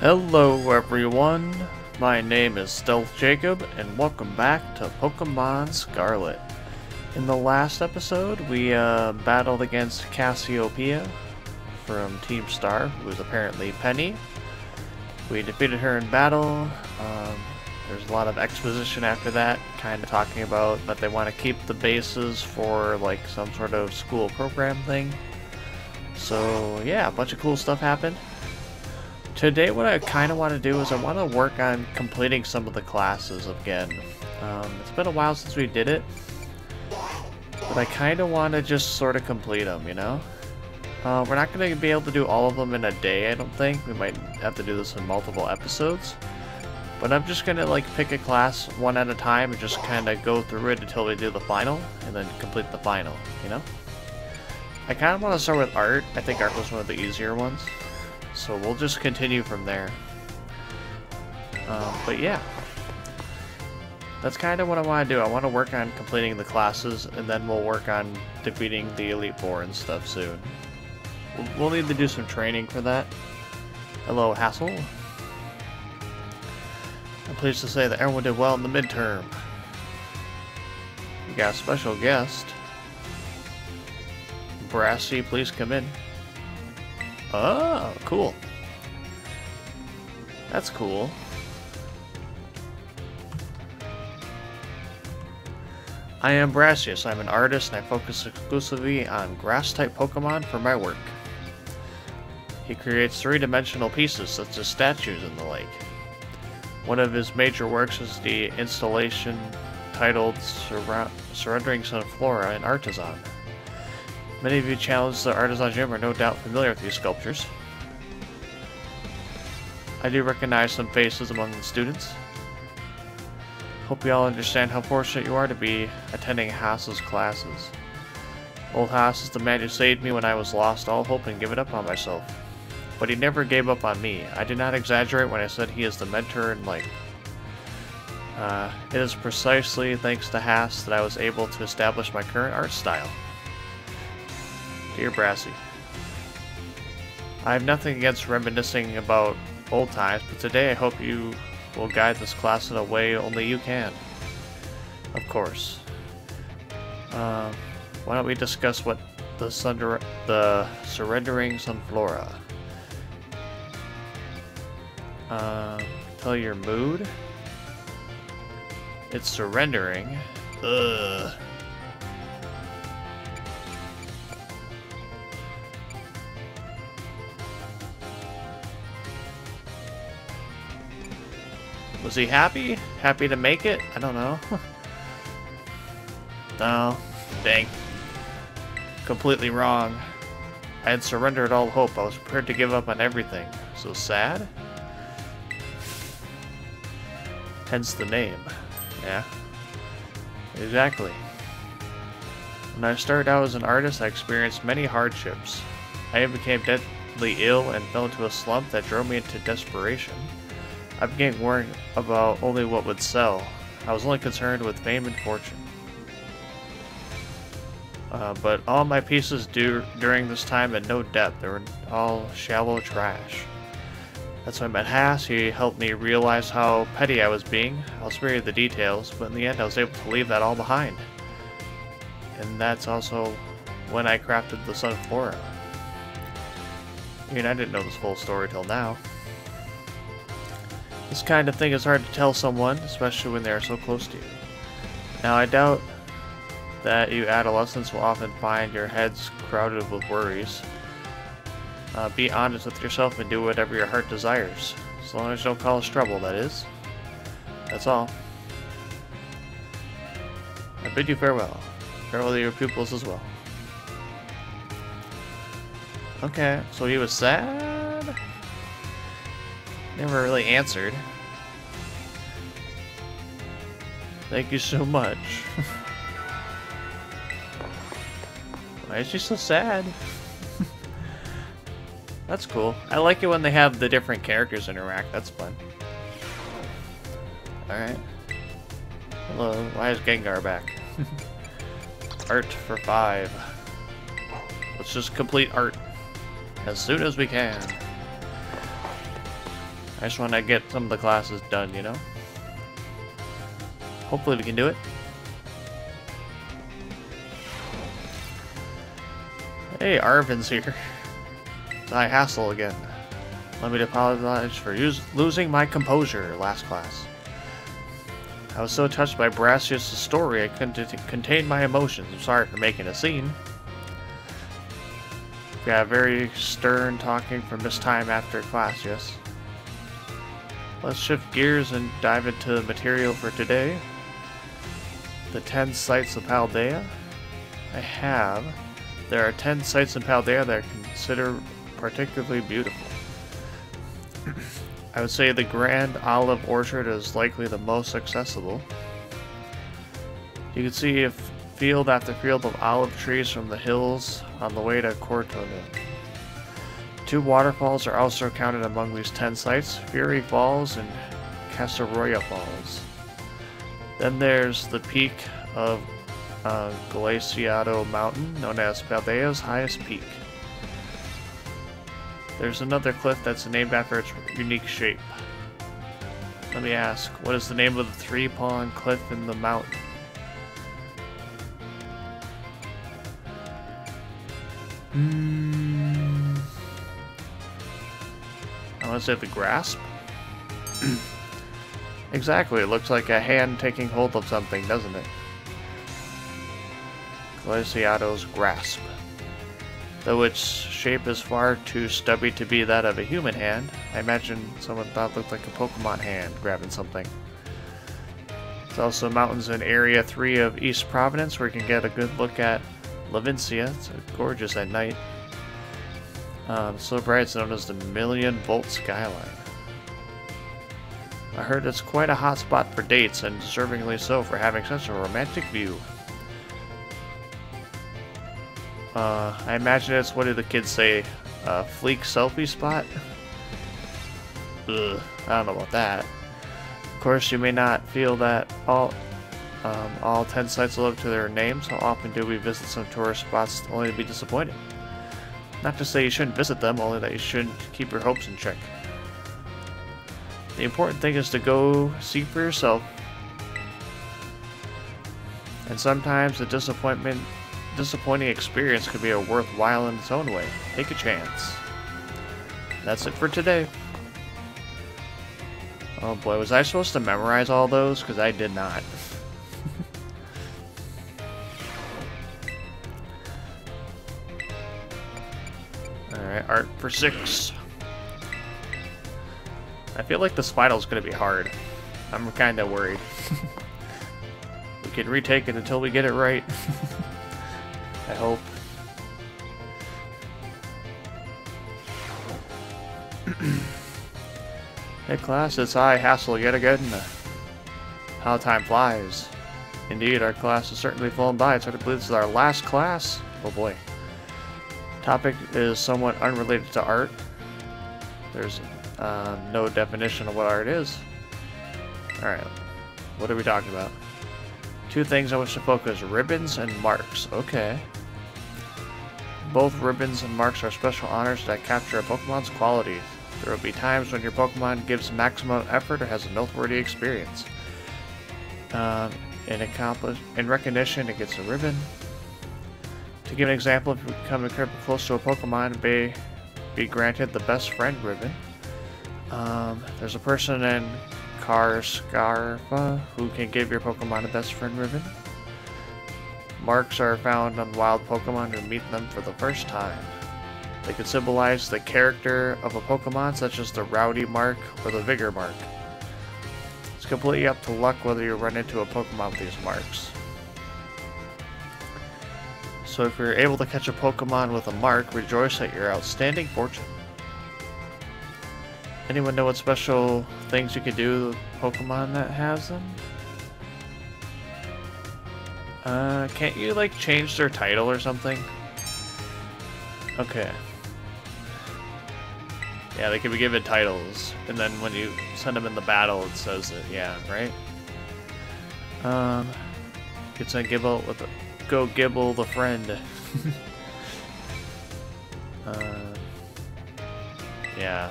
Hello everyone, my name is Stealth Jacob and welcome back to Pokemon Scarlet. In the last episode we uh, battled against Cassiopeia from Team Star, who is apparently Penny. We defeated her in battle, um, there's a lot of exposition after that, kind of talking about that they want to keep the bases for like some sort of school program thing. So yeah, a bunch of cool stuff happened. Today what I kind of want to do is I want to work on completing some of the classes again. Um, it's been a while since we did it, but I kind of want to just sort of complete them, you know? Uh, we're not going to be able to do all of them in a day, I don't think. We might have to do this in multiple episodes. But I'm just going to like pick a class one at a time and just kind of go through it until we do the final, and then complete the final, you know? I kind of want to start with art. I think art was one of the easier ones. So we'll just continue from there. Um, but yeah. That's kind of what I want to do. I want to work on completing the classes, and then we'll work on defeating the Elite Four and stuff soon. We'll, need to do some training for that. Hello, Hassel. I'm pleased to say that everyone did well in the midterm. We got a special guest. Brassy, please come in. Oh, cool. That's cool. I am Brassius. I'm an artist and I focus exclusively on grass-type Pokemon for my work. He creates three-dimensional pieces such as statues in the lake. One of his major works is the installation titled Sur Surrendering Sunflora in Artazon. Many of you challenged the Artazon Gym are no doubt familiar with these sculptures. I do recognize some faces among the students. Hope you all understand how fortunate you are to be attending Haas's classes. Old Haas is the man who saved me when I was lost all hope and given up on myself. But he never gave up on me. I did not exaggerate when I said he is the mentor in life. Uh, it is precisely thanks to Haas that I was able to establish my current art style. Dear Brassy, I have nothing against reminiscing about old times, but today I hope you will guide this class in a way only you can. Of course. Uh, why don't we discuss what the, sunder the surrendering Sunflora? Uh, tell your mood. It's surrendering. Ugh. Was he happy? Happy to make it? I don't know. no. Dang. Completely wrong. I had surrendered all hope. I was prepared to give up on everything. So sad? Hence the name. Yeah. Exactly. When I started out as an artist, I experienced many hardships. I became deadly ill and fell into a slump that drove me into desperation. I began worrying about only what would sell. I was only concerned with fame and fortune. Uh, but all my pieces do during this time had no depth. They were all shallow trash. That's when I met Haas. He helped me realize how petty I was being. I'll spare you the details, but in the end I was able to leave that all behind. And that's also when I crafted the Sunflora. I mean, I didn't know this full story till now. This kind of thing is hard to tell someone, especially when they are so close to you. Now, I doubt that you adolescents will often find your heads crowded with worries. Uh, be honest with yourself and do whatever your heart desires. As long as you don't cause trouble, that is. That's all. I bid you farewell. Farewell to your pupils as well. Okay, so he was sad? Never really answered. Thank you so much. Why is she so sad? That's cool. I like it when they have the different characters interact. That's fun. Alright. Hello. Why is Gengar back? art for five. Let's just complete art as soon as we can. I just want to get some of the classes done, you know? Hopefully we can do it. Hey, Arven's here. I Hassel again. Let me apologize for losing my composure last class. I was so touched by Brassius' story I couldn't contain my emotions. I'm sorry for making a scene. Yeah, very stern talking from this time after class, yes. Let's shift gears and dive into the material for today. The 10 sites of Paldea. I have. There are 10 sites in Paldea that are considered particularly beautiful. I would say the Grand Olive Orchard is likely the most accessible. You can see field after field of olive trees from the hills on the way to Cortondo. Two waterfalls are also counted among these 10 sites, Fury Falls and Casaroya Falls. Then there's the peak of uh, Glaciado Mountain, known as Paldea's highest peak. There's another cliff that's named after its unique shape. Let me ask, what is the name of the three-pronged cliff in the mountain? Hmm. I want to say the grasp? exactly, it looks like a hand taking hold of something, doesn't it? Glaciado's grasp though its shape is far too stubby to be that of a human hand. I imagine someone thought it looked like a Pokemon hand grabbing something. There's also mountains in Area 3 of East Province where you can get a good look at Levincia. It's gorgeous at night. Um, so bright it's known as the Million Volt Skyline. I heard it's quite a hot spot for dates, and deservingly so for having such a romantic view. Uh, I imagine it's, what do the kids say, uh, fleek selfie spot? Ugh, I don't know about that. Of course, you may not feel that all um, all 10 sites live up to their names. How often do we visit some tourist spots only to be disappointed? Not to say you shouldn't visit them, only that you shouldn't keep your hopes in check. The important thing is to go see for yourself. And sometimes the disappointment disappointing experience could be a worthwhile in its own way. Take a chance. That's it for today. Oh boy, was I supposed to memorize all those? Because I did not. Alright, art for six. I feel like the Spinal's gonna be hard. I'm kinda worried. we can retake it until we get it right. I hope. hey class, it's I, Hassel, yet again. How time flies. Indeed, our class has certainly flown by. It's hard to believe this is our last class. Oh boy. Topic is somewhat unrelated to art. There's uh, no definition of what art is. Alright, what are we talking about? Two things I wish to focus, ribbons and marks. Okay. Both ribbons and marks are special honors that capture a Pokemon's qualities. There will be times when your Pokemon gives maximum effort or has a noteworthy experience. Um, in, accomplish in recognition, it gets a ribbon. To give an example, if you become incredibly close to a Pokemon, may be granted the Best Friend ribbon. Um, there's a person in Cascarrafa who can give your Pokemon a Best Friend ribbon. Marks are found on wild Pokemon who meet them for the first time. They can symbolize the character of a Pokemon, such as the Rowdy mark or the Vigor mark. It's completely up to luck whether you run into a Pokemon with these marks. So if you're able to catch a Pokemon with a mark, rejoice at your outstanding fortune. Anyone know what special things you can do with Pokemon that has them? Uh, can't you, like, change their title or something? Okay. Yeah, they can be given titles, and then when you send them in the battle, it says it. Yeah, right? Um, could send Gible with a, go Gible the friend. uh, yeah.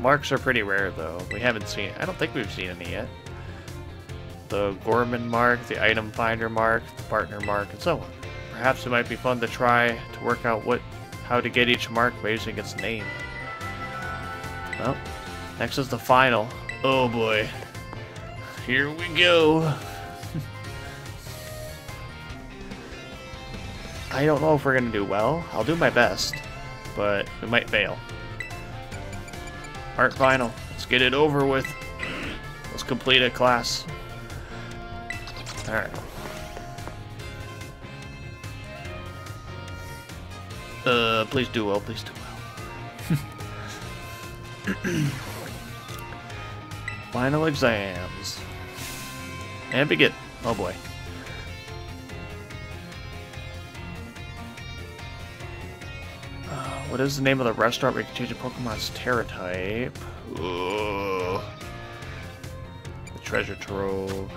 Marks are pretty rare, though. We haven't seen... I don't think we've seen any yet. The Gourmand mark, the Item Finder mark, the Partner mark, and so on. Perhaps it might be fun to try to work out what how to get each mark by using its name. Well, next is the final. Oh boy. Here we go. I don't know if we're gonna do well. I'll do my best, but we might fail. Art final. Let's get it over with. Let's complete a class. Alright. Uh, please do well, please do well. Final exams. And begin. Oh boy. What is the name of the restaurant where you can change a Pokemon's Tera type? Ooh. The treasure trove.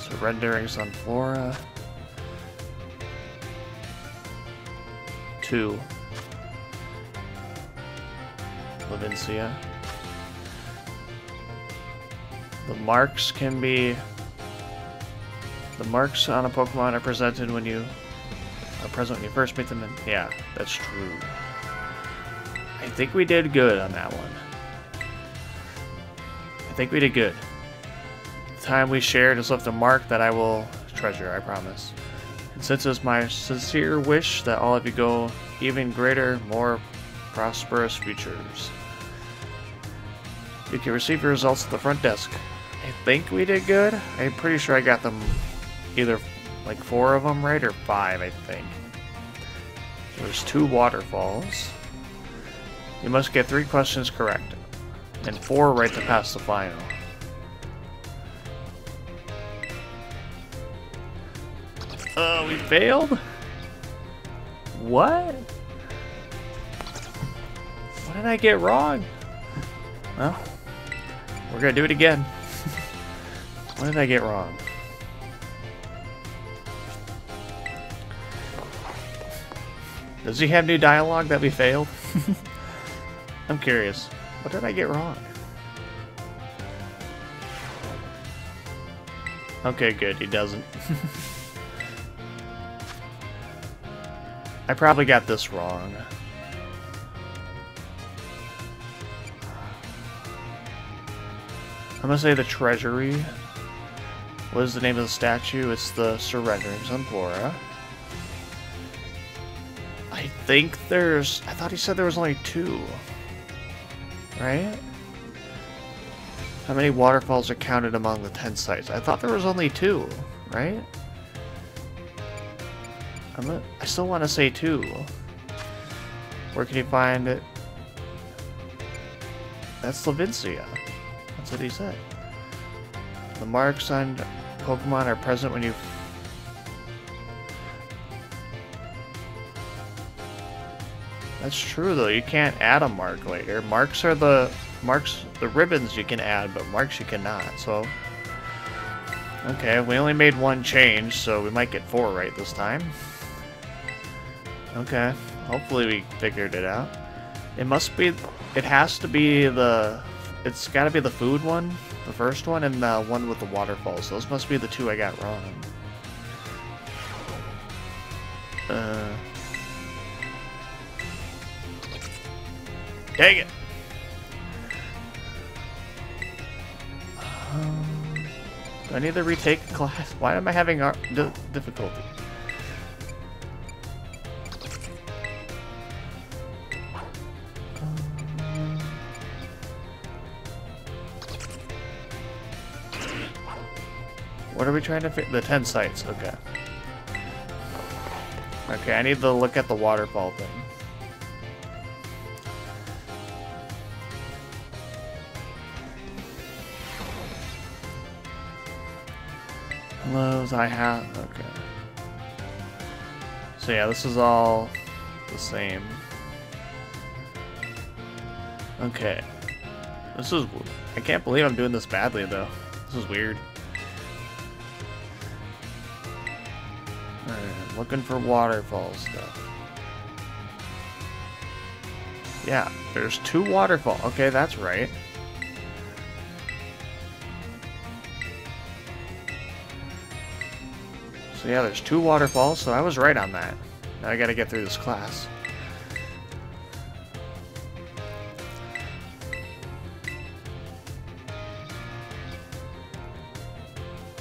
Surrendering Sunflora. Two. Levincia. The marks can be... The marks on a Pokemon are presented when you... Present when you first meet them, and yeah, that's true. I think we did good on that one. I think we did good. The time we shared has left a mark that I will treasure, I promise. And since it's my sincere wish that all of you go even greater, more prosperous futures. You can receive your results at the front desk. I think we did good. I'm pretty sure I got them either like four of them right or five, I think. There's two waterfalls. You must get three questions correct and four right to pass the final. Oh, we failed? What? What did I get wrong? Well, we're gonna do it again. what did I get wrong? Does he have new dialogue that we failed? I'm curious. What did I get wrong? Okay, good. He doesn't. I probably got this wrong. I'm gonna say the treasury. What is the name of the statue? It's the Surrendering Sunflora. Think there's... I thought he said there was only two. Right? How many waterfalls are counted among the 10 sites? I thought there was only two, right? I'm a, I still want to say two. Where can you find it? That's Levincia. That's what he said. The marks on Pokemon are present when you... That's true though, you can't add a mark later. Marks are the... Marks, the ribbons you can add, but marks you cannot, so... Okay, we only made one change, so we might get four right this time. Okay. Hopefully we figured it out. It must be... It has to be the... It's gotta be the food one, the first one, and the one with the waterfalls. Those must be the two I got wrong. Dang it! Um, do I need to retake class? Why am I having difficulty? What are we trying to fit? The 10 sites, okay. Okay, I need to look at the waterfall thing. Hellos I have, okay. So yeah, this is all the same. Okay. This is, I can't believe I'm doing this badly though. This is weird. looking for waterfall stuff. Yeah, there's two waterfall. Okay, that's right. So yeah, there's two waterfalls, so I was right on that. Now I gotta get through this class.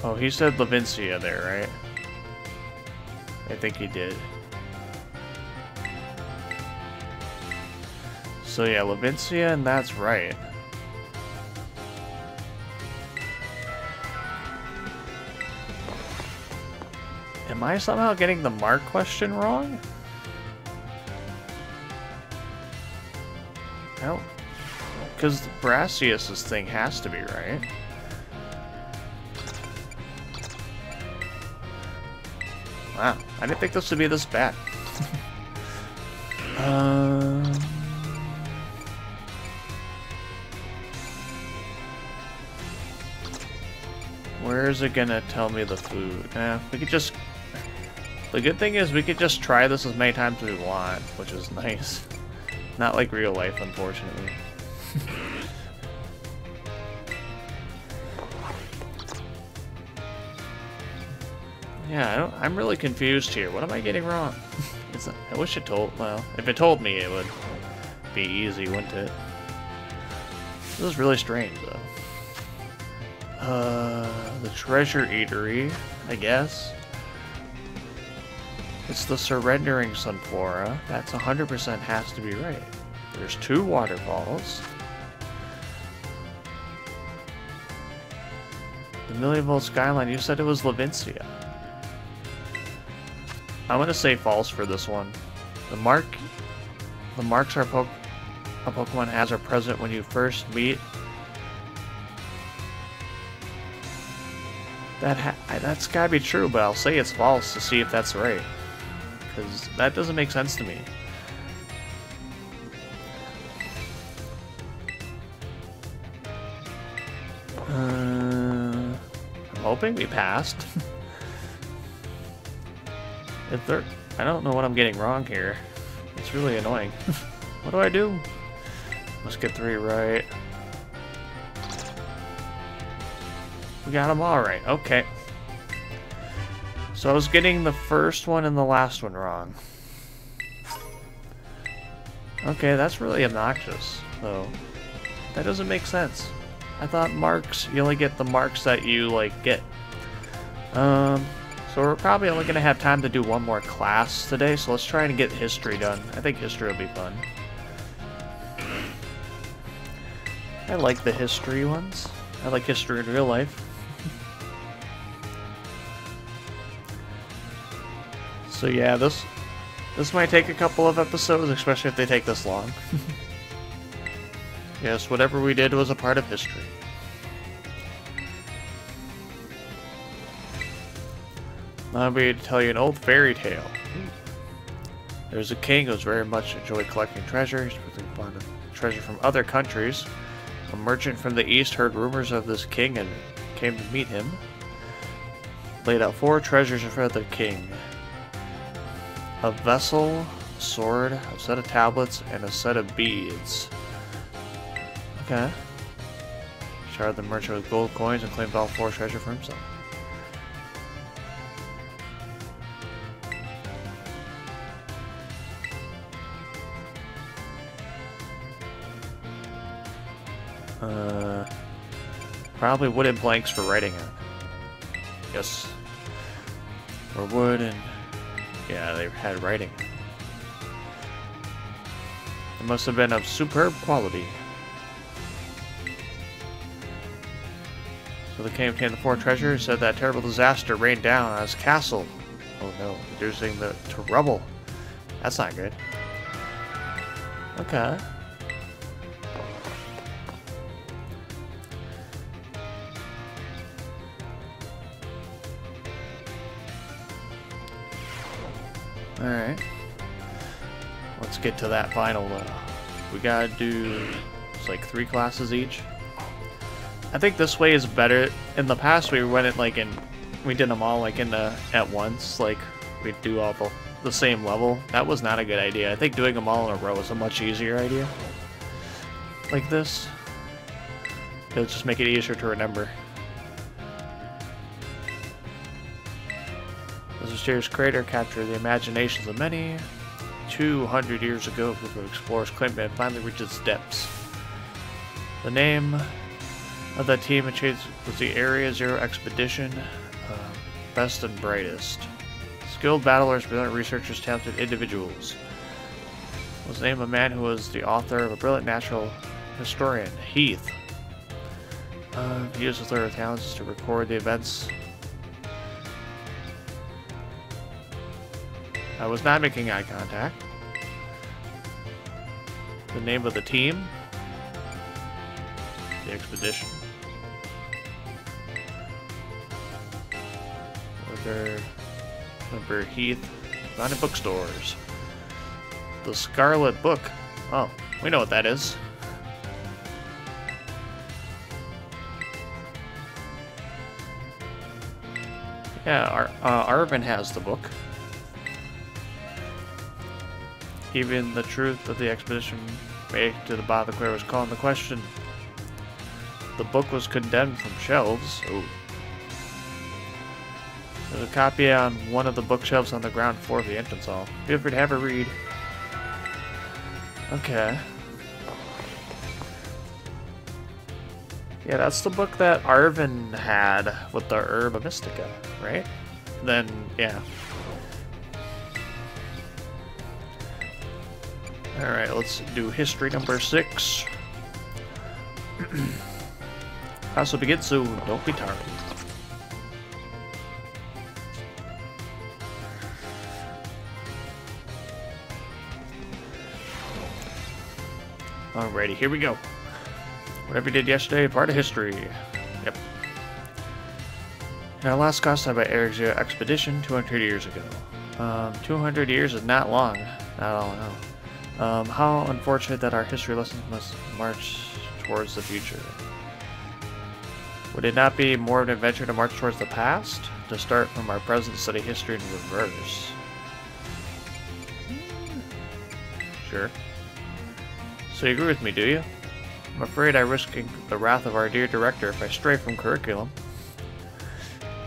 Oh, he said Levincia there, right? I think he did. So yeah, Levincia, and that's right. Am I somehow getting the mark question wrong? No. Because Brassius's thing has to be right. Wow, I didn't think this would be this bad. um... Where is it gonna tell me the food? Eh, we could just... The good thing is we could just try this as many times as we want, which is nice. Not like real life, unfortunately. Yeah, I I'm really confused here. What am I getting wrong? I wish it told, well, if it told me it would be easy, wouldn't it? This is really strange, though. Uh, the Treasure Eatery, I guess. It's the Surrendering Sunflora. That's 100% has to be right. There's two waterfalls. The Million Volt Skyline, you said it was Levincia. I'm gonna say false for this one. The mark, the marks our po a Pokemon has are present when you first meet. That that's gotta be true, but I'll say it's false to see if that's right, because that doesn't make sense to me. Uh, I'm hoping we passed. If they're... I don't know what I'm getting wrong here. It's really annoying. what do I do? Let's get three right. We got them all right. Okay. So I was getting the first one and the last one wrong. Okay, that's really obnoxious, though. That doesn't make sense. I thought marks, you only get the marks that you, like, get. Um, so we're probably only going to have time to do one more class today, so let's try and get history done. I think history will be fun. I like the history ones. I like history in real life. So yeah, this this might take a couple of episodes, especially if they take this long. yes, whatever we did was a part of history. Now I'm going to tell you an old fairy tale. There's a king who's very much enjoyed collecting treasures, particularly treasure from other countries. A merchant from the east heard rumors of this king and came to meet him. Laid out four treasures in front of the king. A vessel, a sword, a set of tablets, and a set of beads. Okay. Sharded the merchant with gold coins and claimed all four treasure for himself. Uh, probably wooden planks for writing on. Yes. Or wood and... Yeah, they had writing. It must have been of superb quality. So the king obtained the four treasures, said that terrible disaster rained down on his castle. Oh no, reducing the to rubble. That's not good. Okay. Alright. Let's get to that final, uh, we gotta do, it's like three classes each. I think this way is better. In the past, we went it like in, we did them all like in the, at once, like we'd do all the, the same level. That was not a good idea. I think doing them all in a row is a much easier idea. Like this. It'll just make it easier to remember. The mysterious crater captured the imaginations of many. 200 years ago, a group of explorers claimed it finally reached its depths. The name of that team achieved was the Area Zero Expedition, uh, best and brightest. Skilled battlers, brilliant researchers, talented individuals. Was the name of a man who was the author of a brilliant natural historian, Heath. Uh, he used his literary talents to record the events. I was not making eye contact. The name of the team. The expedition. Order. Remember Heath. Found in bookstores. The Scarlet Book. Oh, we know what that is. Yeah, Ar uh, Arven has the book. Even the truth of the expedition made to the of was calling the question. The book was condemned from shelves. Ooh. There's a copy on one of the bookshelves on the ground floor of the entrance hall. Feel free to have a read. Okay. Yeah, that's the book that Arven had with the Herba Mystica, right? Then, yeah. Alright, let's do history number six. Soon, don't be tardy. Alrighty, here we go. Whatever you did yesterday, part of history. Yep. In our last Costa by Eric's expedition 200 years ago. Um, 200 years is not long. Not all I know. Um, how unfortunate that our history lessons must march towards the future. Would it not be more of an adventure to march towards the past? To start from our present study history in reverse? Sure. So you agree with me, do you? I'm afraid I risk the wrath of our dear director if I stray from curriculum.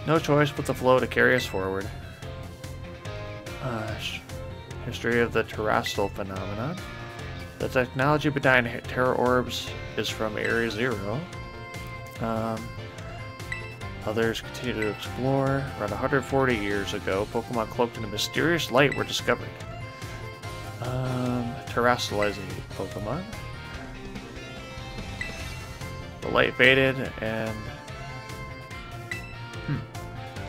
No choice but the flow to carry us forward. Uh, history of the Terastal phenomenon. The technology behind Tera Orbs is from Area Zero. Um, others continue to explore. Around 140 years ago, Pokemon cloaked in a mysterious light were discovered. Um, Terastallizing Pokemon. The light faded, and... Hmm.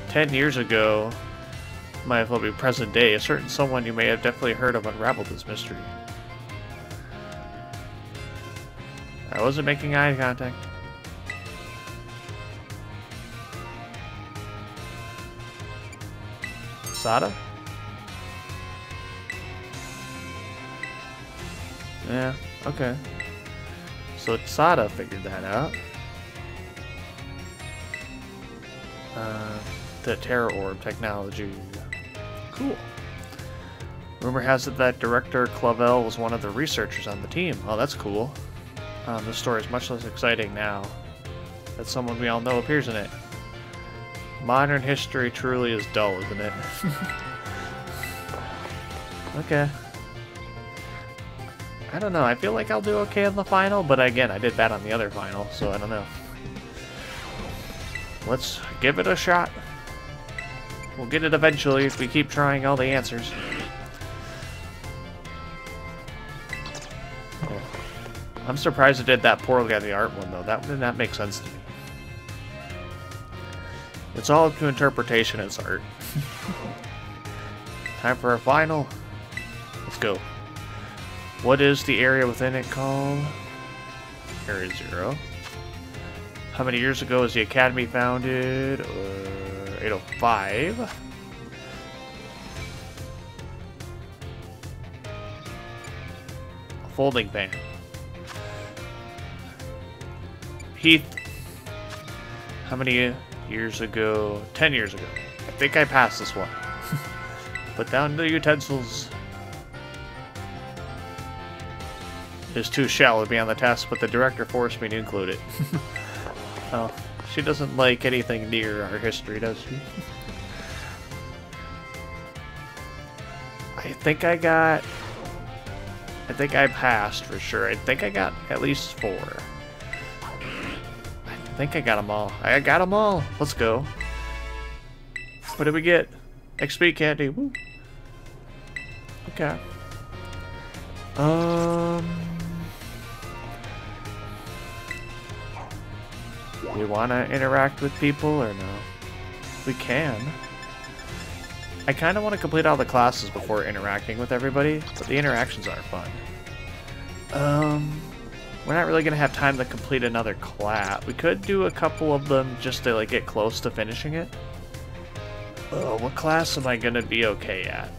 Ten years ago, might as well be present day, a certain someone you may have definitely heard of unraveled this mystery. I wasn't making eye contact. Sada? Yeah, okay. So Sada figured that out. Uh, the Tera Orb technology. Rumor has it that director Clavel was one of the researchers on the team. Oh, that's cool. Um, the story is much less exciting now that someone we all know appears in it. Modern history truly is dull, isn't it? okay. I don't know. I feel like I'll do okay in the final, but again, I did bad on the other final, so I don't know. Let's give it a shot. We'll get it eventually if we keep trying all the answers. Oh. I'm surprised it did that poorly on the art one, though. That did not that make sense to me. It's all up to interpretation, it's art. Time for a final. Let's go. What is the area within it called? Area Zero. How many years ago was the Academy founded? Uh, 805. A folding fan. Heath. How many years ago? 10 years ago. I think I passed this one. Put down the utensils. It's too shallow to be on the test, but the director forced me to include it. oh, she doesn't like anything near our history, does she? I think I got... I think I passed for sure. I think I got at least four. I think I got them all. I got them all. Let's go. What did we get? XP candy. Woo. Okay. Um... We want to interact with people or no? We can. I kind of want to complete all the classes before interacting with everybody, but the interactions aren't fun. Um, we're not really going to have time to complete another class. We could do a couple of them just to like get close to finishing it. Oh, what class am I going to be okay at?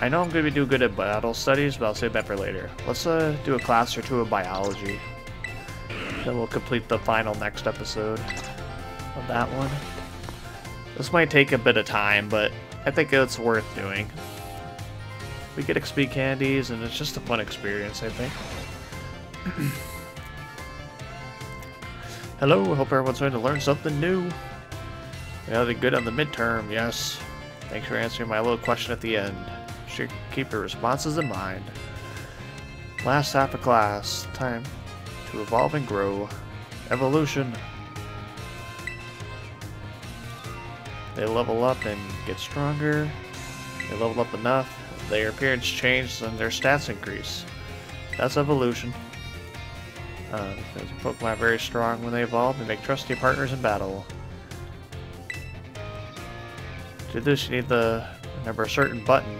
I know I'm going to do good at battle studies, but I'll save that for later. Let's uh, do a class or two of biology. Then we'll complete the final next episode of that one. This might take a bit of time, but I think it's worth doing. We get XP candies, and it's just a fun experience, I think. Hello, hope everyone's going to learn something new. Yeah, did good on the midterm, yes. Thanks for answering my little question at the end. Should keep your responses in mind. Last half of class. Time to evolve and grow. Evolution. They level up and get stronger. They level up enough. Their appearance changes and their stats increase. That's evolution. Uh, because Pokemon are very strong when they evolve and make trusty partners in battle. To do this, you need the number a certain button.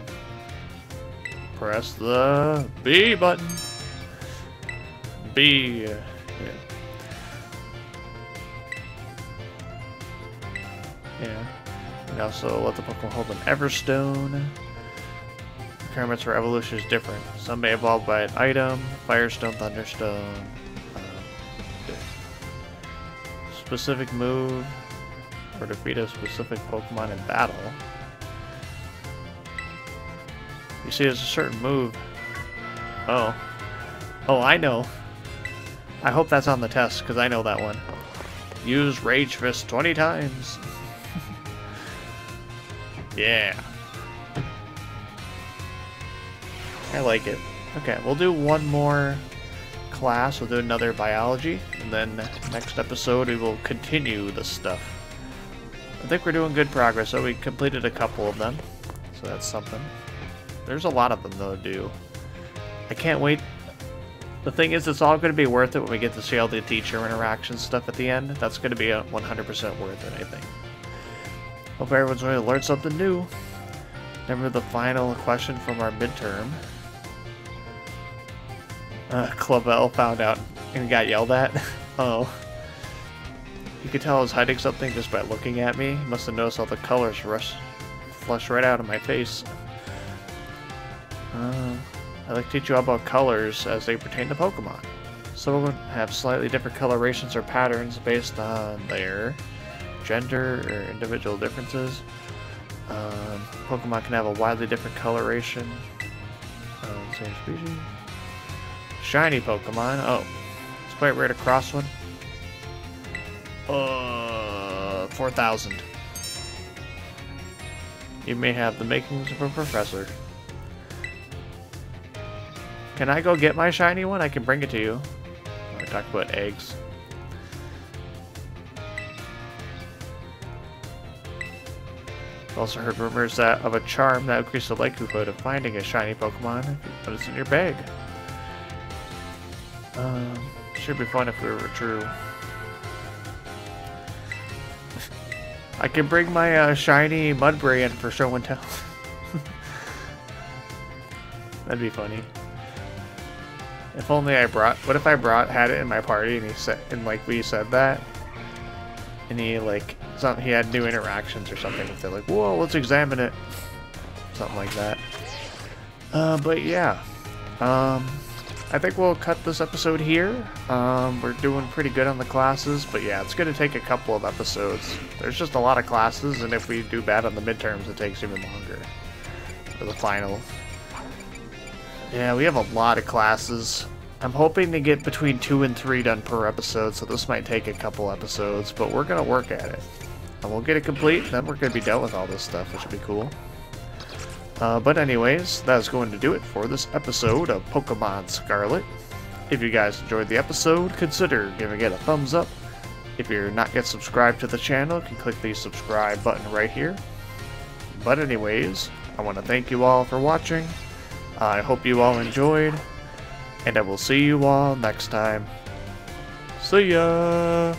Press the B button. B. Yeah. Yeah. And also let the Pokemon hold an Everstone. Requirements for evolution is different. Some may evolve by an item, Firestone, Thunderstone. Um, specific move, or defeat a specific Pokemon in battle. You see, there's a certain move. Oh. Oh, I know. I hope that's on the test, because I know that one. Use Rage Fist 20 times. yeah. I like it. Okay, we'll do one more class. We'll do another biology, and then next episode we will continue the stuff. I think we're doing good progress, so we completed a couple of them. So that's something. There's a lot of them, though, to do. I can't wait the thing is, it's all going to be worth it when we get to see all the teacher interaction stuff at the end. That's going to be 100% worth it, I think. Hope everyone's going to learn something new. Remember the final question from our midterm. Uh, Clavel found out and got yelled at. oh. You could tell I was hiding something just by looking at me. Must have noticed all the colors rush, flush right out of my face. Uh, I like to teach you about colors as they pertain to Pokemon. Some of them have slightly different colorations or patterns based on their gender or individual differences. Um, Pokemon can have a widely different coloration. Uh, same species. Shiny Pokemon. Oh, it's quite rare to cross one. Uh, 4,000. You may have the makings of a professor. Can I go get my shiny one? I can bring it to you. I talked about eggs. I've also heard rumors that of a charm that increases the likelihood of finding a shiny Pokemon if you put it in your bag. Um, should be fun if it were true. I can bring my uh, shiny Mudbray in for show and tell. That'd be funny. If only I brought. What if I brought had it in my party and he said and like we said that, and he like something he had new interactions or something with it. Like, whoa, let's examine it. Something like that. Uh, but yeah, um, I think we'll cut this episode here. Um, we're doing pretty good on the classes, but yeah, it's gonna take a couple of episodes. There's just a lot of classes, and if we do bad on the midterms, it takes even longer. for the final. Yeah, we have a lot of classes. I'm hoping to get between two and three done per episode, so this might take a couple episodes, but we're gonna work at it. And we'll get it complete, then we're gonna be done with all this stuff, which would be cool. Uh, but anyways, that is going to do it for this episode of Pokemon Scarlet. If you guys enjoyed the episode, consider giving it a thumbs up. If you're not yet subscribed to the channel, you can click the subscribe button right here. But anyways, I want to thank you all for watching. I hope you all enjoyed, and I will see you all next time. See ya!